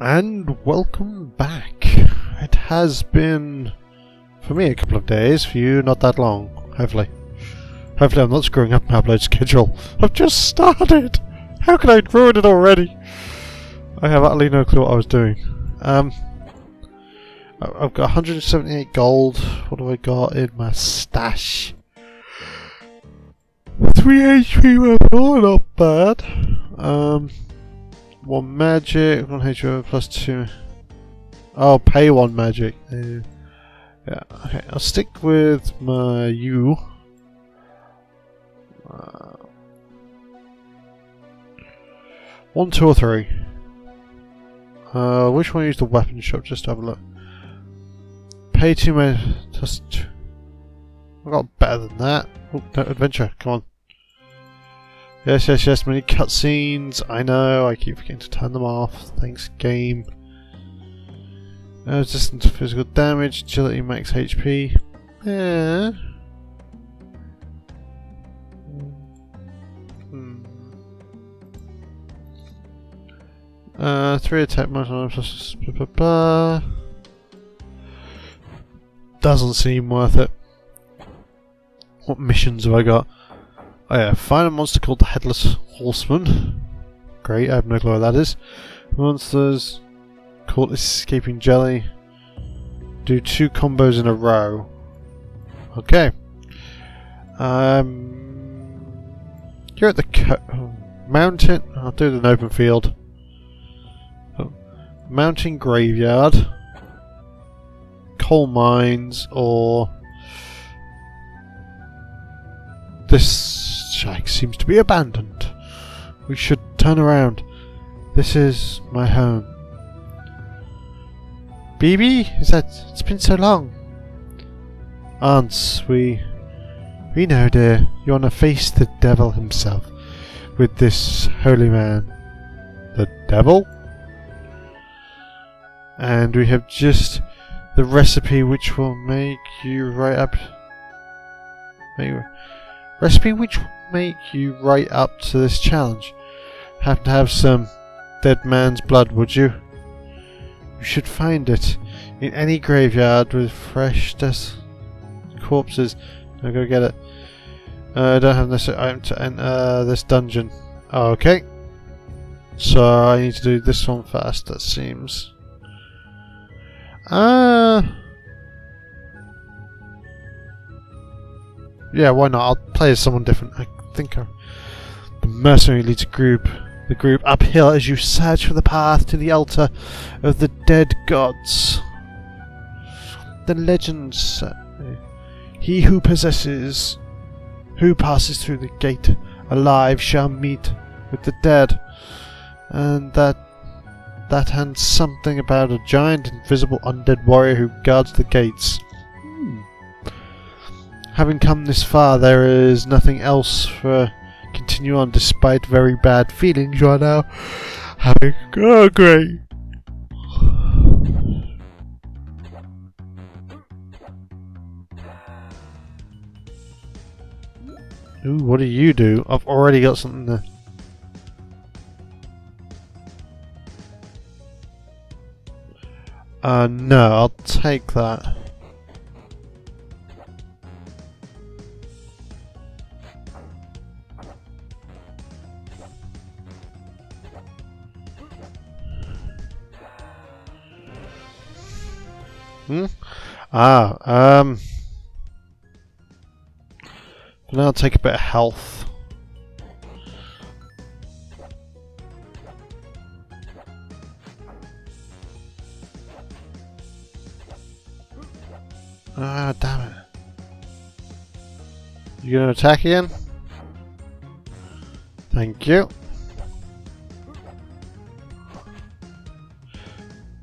and welcome back. It has been, for me, a couple of days, for you, not that long, hopefully. Hopefully I'm not screwing up my upload schedule. I've just started! How can I ruin it already? I have utterly no clue what I was doing. Um, I've got 178 gold. What have I got in my stash? 3 HP weapon, not bad. Um, one magic, one HP plus two. Oh, pay one magic. Yeah, okay. I'll stick with my U. Uh, one, two, or three. Uh, which one use the weapon shop? Just have a look. Pay two men. Just. I got better than that. Oh, no, adventure. Come on. Yes, yes, yes. Many cutscenes. I know. I keep forgetting to turn them off. Thanks, game. Uh, resistance to physical damage. Agility max HP. Yeah. Hmm. Uh, three attack plus blah, blah, blah. Doesn't seem worth it. What missions have I got? Oh yeah, find a monster called the Headless Horseman. Great, I have no clue what that is. Monsters called Escaping Jelly. Do two combos in a row. Okay. Um, you're at the mountain. I'll do it in open field. Mountain graveyard, coal mines, or this seems to be abandoned. We should turn around. This is my home. BB, is that? It's been so long. Aunts, we we know, dear, you want to face the devil himself with this holy man. The devil? And we have just the recipe which will make you right up. Make, recipe which make you right up to this challenge. Have to have some dead man's blood, would you? You should find it in any graveyard with fresh corpses. Now go get it. Uh, I don't have this item to enter this dungeon. Oh, okay. So I need to do this one first, that seems. Uh Yeah, why not? I'll play as someone different. I think I... the mercenary leads a group the group uphill as you search for the path to the altar of the dead gods. The legends He who possesses, who passes through the gate alive shall meet with the dead. And that that and something about a giant invisible undead warrior who guards the gates. Having come this far, there is nothing else for continue on despite very bad feelings are now having. Oh, great. Ooh, what do you do? I've already got something there. Uh, no, I'll take that. Hmm? Ah, um... Now I'll take a bit of health. Ah, damn it. You gonna attack again? Thank you.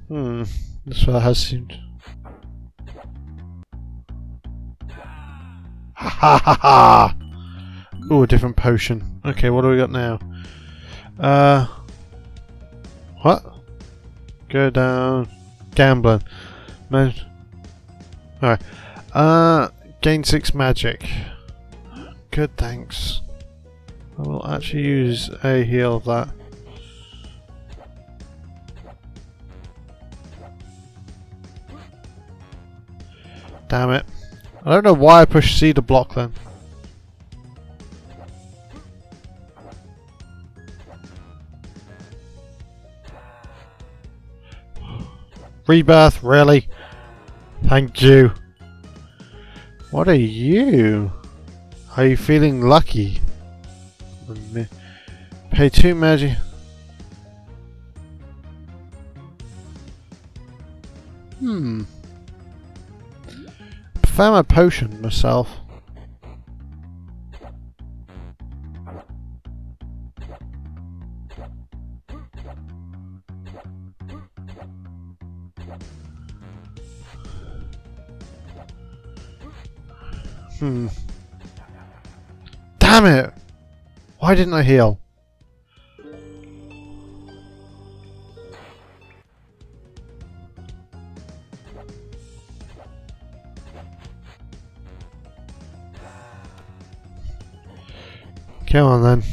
Hmm, this one has seemed... ha ha ha! Ooh, a different potion. Okay, what do we got now? Uh, what? Go down. Gambling. Man. Alright. Uh, gain six magic. Good, thanks. I will actually use a heal of that. Damn it. I don't know why I pushed C to block then. Rebirth, really? Thank you. What are you? Are you feeling lucky? Pay two magic. Hmm. Prefer my potion myself. Hmm. Damn it! Why didn't I heal? Come on then.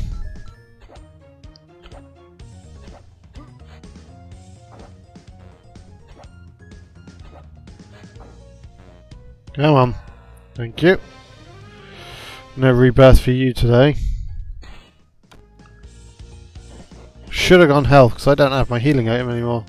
Come on. Thank you. No rebirth for you today. Should have gone health because I don't have my healing item anymore.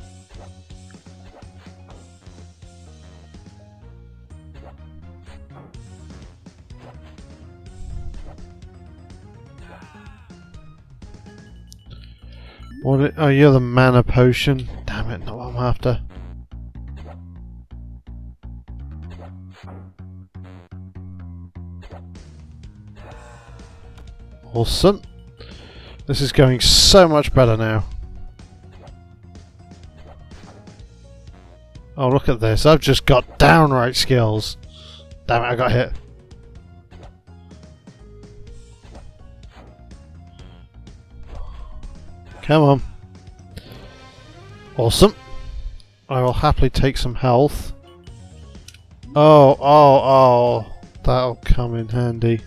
Oh, you're the mana potion. Damn it! Not what I'm after. Awesome. This is going so much better now. Oh, look at this. I've just got downright skills. Damn it, I got hit. Come on. Awesome. I will happily take some health. Oh, oh, oh. That'll come in handy.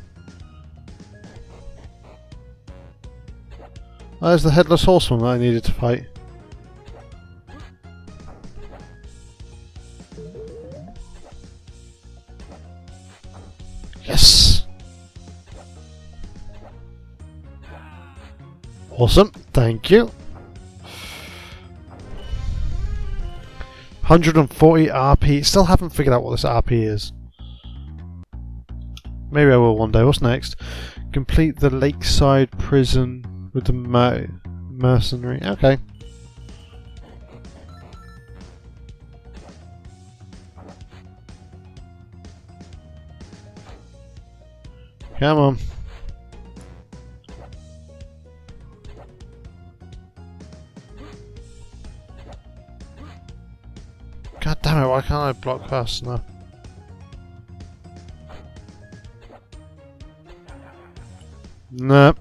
There's the Headless Horseman that I needed to fight. Yes! Awesome, thank you. 140 RP. Still haven't figured out what this RP is. Maybe I will one day. What's next? Complete the Lakeside Prison with the mer mercenary. Okay. Come on. Damn it, why can't I block fast enough? Nope.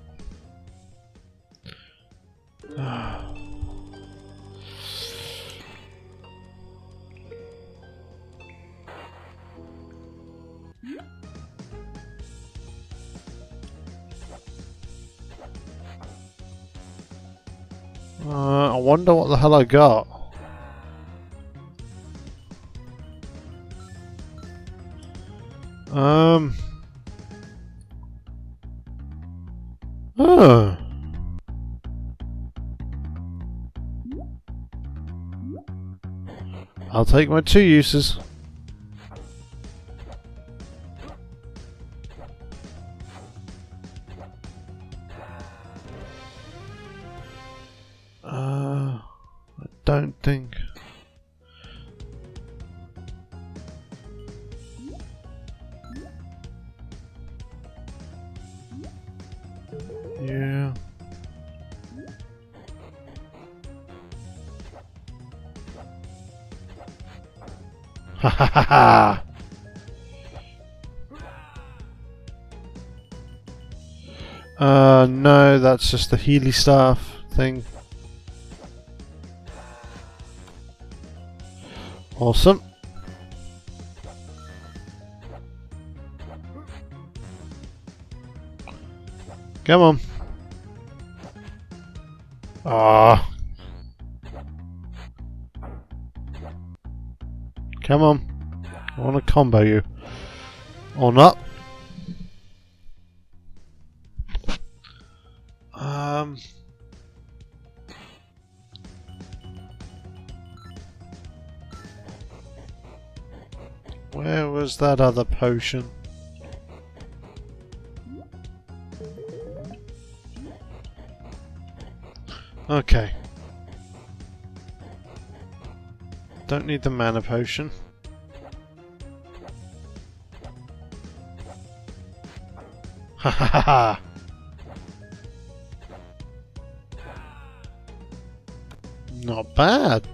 Uh, I wonder what the hell I got. Um. Oh. I'll take my two uses. Ha ha ha! Uh, no, that's just the Healy staff thing. Awesome. Come on. Ah. Come on. I want to combo you. Or not. Um... Where was that other potion? Okay. Don't need the mana potion. Ha ha ha! Not bad.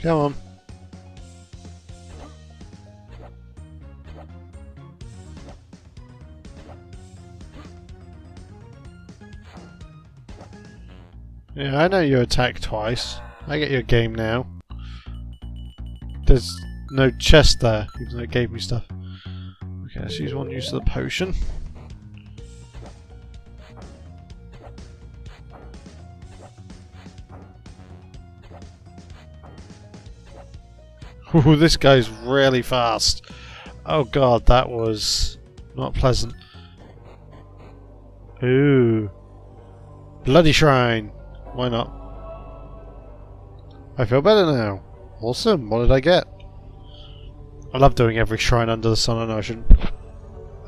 Come on. Yeah, I know you attack twice. I get your game now. There's no chest there, even though it gave me stuff. Okay, let's use one use of the potion. Ooh, this guy's really fast. Oh god, that was not pleasant. Ooh. Bloody Shrine. Why not? I feel better now. Awesome. What did I get? I love doing every shrine under the sun. Know I shouldn't.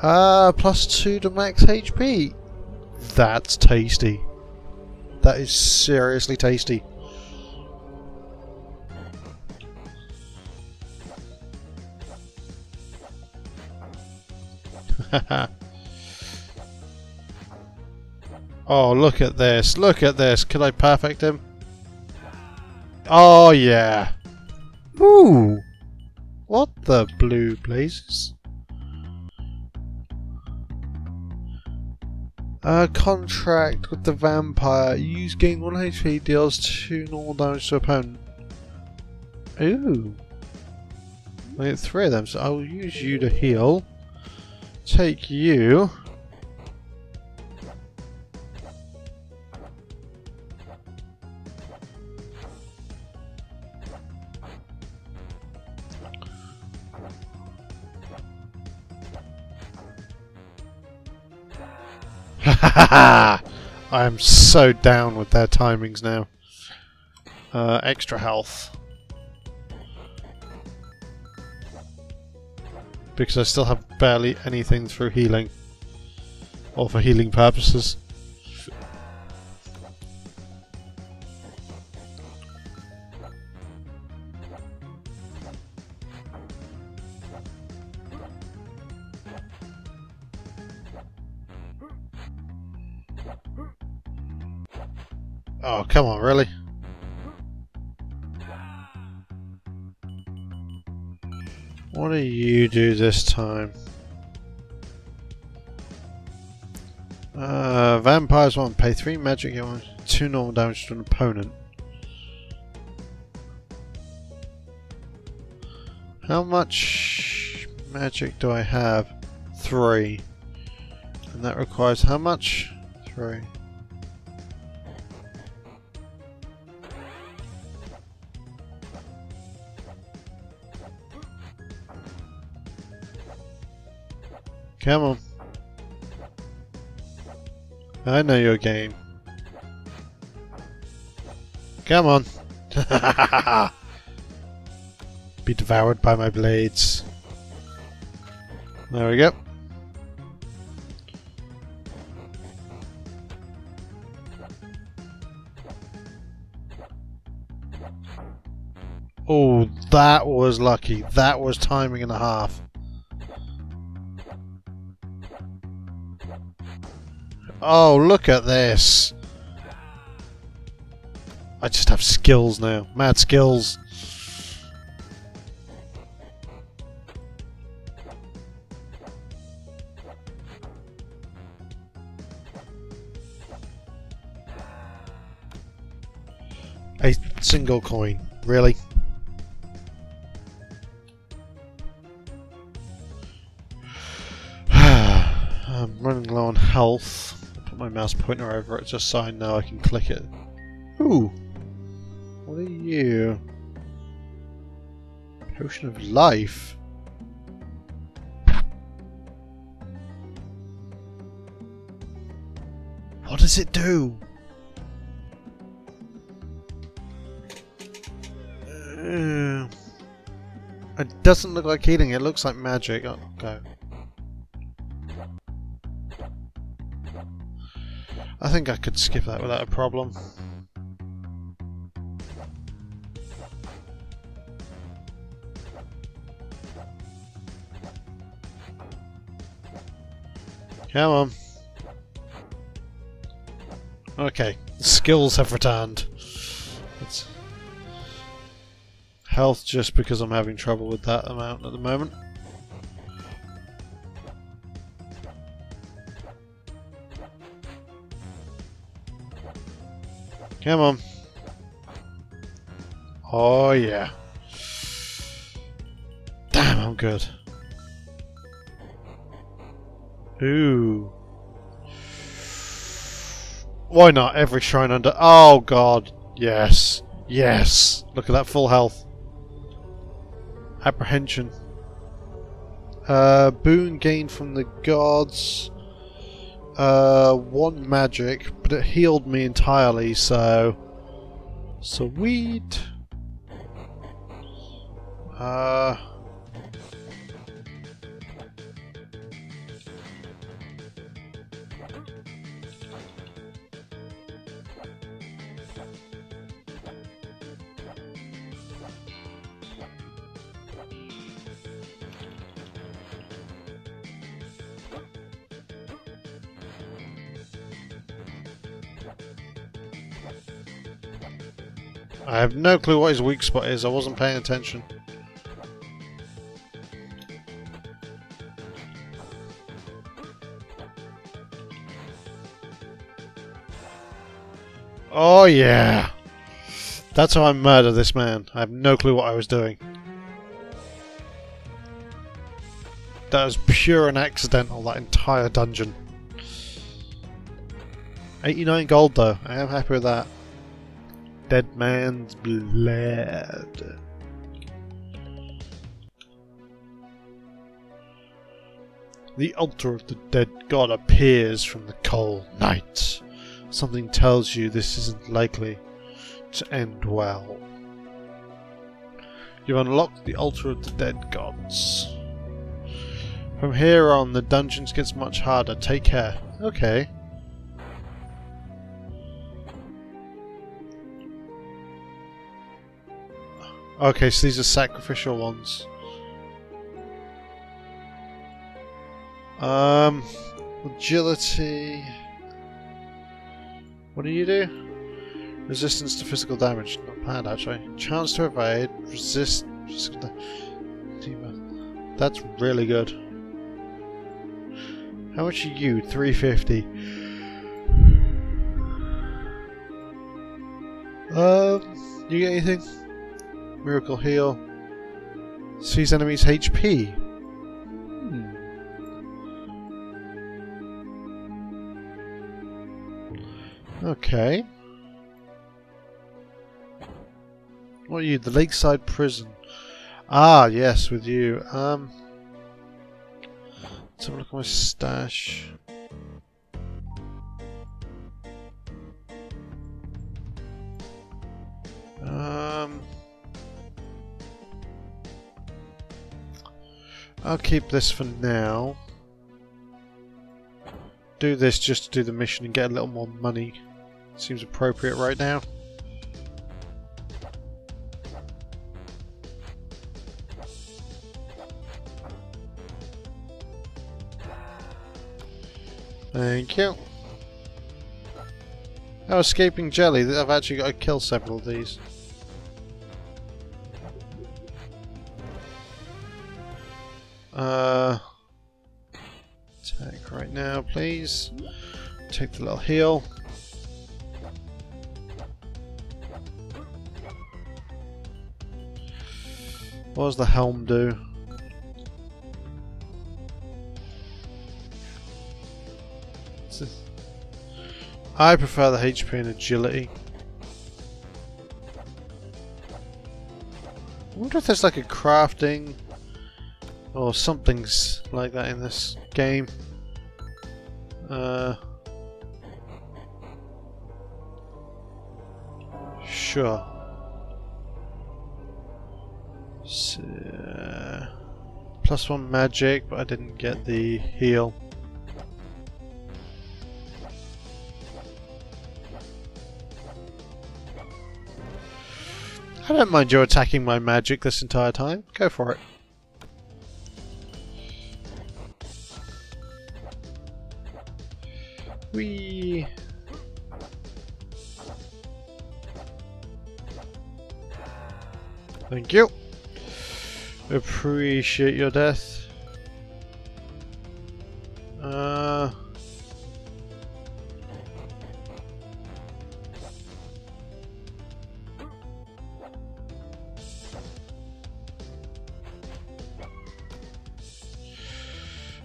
Uh, plus two to max HP. That's tasty. That is seriously tasty. Oh, look at this. Look at this. Can I perfect him? Oh, yeah. Ooh. What the blue blazes? A contract with the vampire. Use gain 1 HP, deals 2 normal damage to opponent. Ooh. I get 3 of them, so I'll use you to heal. Take you. I am so down with their timings now. Uh, extra health. Because I still have barely anything through healing. Or for healing purposes. Do this time? Uh, vampires to pay 3 magic, you want 2 normal damage to an opponent. How much magic do I have? 3. And that requires how much? 3. Come on. I know your game. Come on. Be devoured by my blades. There we go. Oh, that was lucky. That was timing and a half. Oh, look at this. I just have skills now. Mad skills. A single coin. Really? I'm running low on health my mouse pointer over it's a sign now I can click it Ooh. What are you? Potion of life. What does it do? Uh, it doesn't look like healing, it looks like magic. Oh, go. I think I could skip that without a problem. Come on. Okay, skills have returned. It's health just because I'm having trouble with that amount at the moment. Come on. Oh yeah. Damn, I'm good. Ooh. Why not? Every shrine under... Oh god. Yes. Yes. Look at that full health. Apprehension. Uh, boon gained from the gods. Uh, one magic, but it healed me entirely, so... Sweet. Uh... I have no clue what his weak spot is. I wasn't paying attention. Oh yeah! That's how I murder this man. I have no clue what I was doing. That was pure and accidental, that entire dungeon. 89 gold though, I am happy with that. Dead man's blood. The altar of the dead god appears from the cold night. Something tells you this isn't likely to end well. You've unlocked the altar of the dead gods. From here on, the dungeons gets much harder. Take care. Okay. Okay, so these are sacrificial ones. Um, agility. What do you do? Resistance to physical damage. Not bad, actually. Chance to evade. Resist. That's really good. How much are you? 350. Um, you get anything? Miracle heal. Sees enemies HP. Hmm. Okay. What are you? The Lakeside Prison. Ah, yes, with you. Um, let's have a look at my stash. Um, I'll keep this for now. Do this just to do the mission and get a little more money. Seems appropriate right now. Thank you. Oh, escaping jelly. I've actually got to kill several of these. right now, please. Take the little heal. What does the helm do? I prefer the HP and agility. I wonder if there's like a crafting or something's like that in this game. Uh, sure. So, uh, plus one magic, but I didn't get the heal. I don't mind you attacking my magic this entire time. Go for it. Thank you. Appreciate your death. Uh...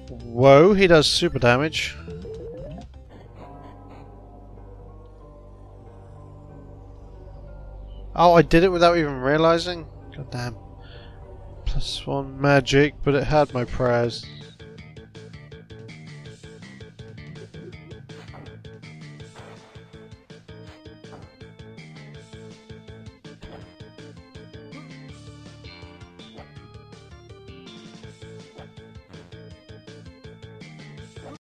Whoa, he does super damage. Oh, I did it without even realizing? God damn. Plus one magic, but it had my prayers.